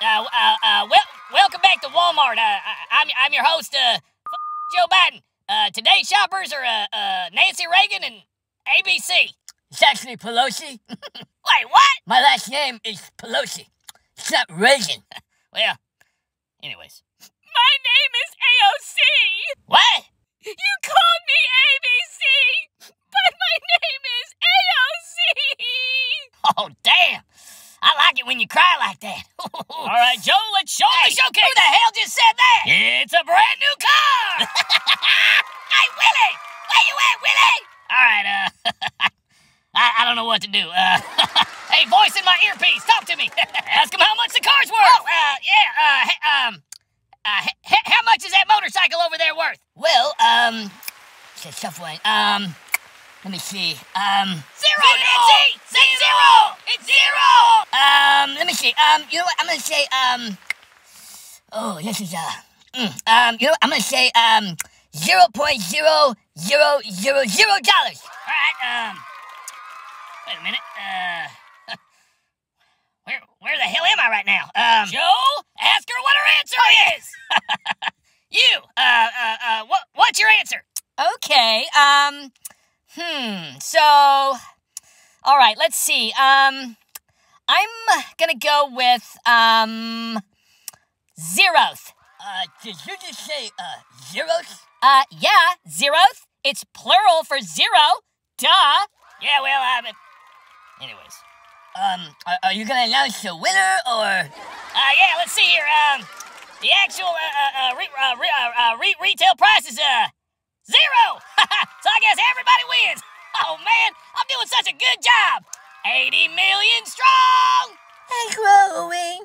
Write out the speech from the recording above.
Uh, uh, uh, well, welcome back to Walmart. Uh, I, I'm, I'm your host, uh, f- Joe Biden. Uh, today's shoppers are, uh, uh, Nancy Reagan and ABC. It's actually Pelosi. Wait, what? My last name is Pelosi. It's not Reagan. Well, anyways. My name is AOC. What? You called me ABC, but my name is AOC. Oh, damn. I like it when you cry like that. All right, Joe, let's show Hey, the showcase. who the hell just said that? It's a brand new car. hey, Willie! Where you at, Willie? All right, uh, I, I don't know what to do. Uh, hey, voice in my earpiece, talk to me. Ask him how much the car's worth. Oh, uh, yeah, uh, um, uh, how much is that motorcycle over there worth? Well, um, it's a tough one. Um, let me see. Um, Zero, Nancy! Say zero! It's zero! um, let me see. Um, you know what? I'm gonna say, um, oh, this is, uh, mm, um, you know what? I'm gonna say, um, zero point zero zero zero zero dollars. All right, um, wait a minute. Uh, where, where the hell am I right now? Um, Joe, ask her what her answer is. you, uh, uh, uh, what, what's your answer? Okay. Um. Hmm. So, all right. Let's see. Um, I'm gonna go with um zeroth. Uh, did you just say, uh, zeros? Uh, yeah, zeroth. It's plural for zero. Duh. Yeah, well, I mean, anyways. Um, are, are you gonna announce the winner, or? Uh, yeah, let's see here. Um, the actual, uh, uh, uh, re- uh, re- uh, uh, re- retail price is, uh, doing such a good job! 80 million strong! Hey, Chloe.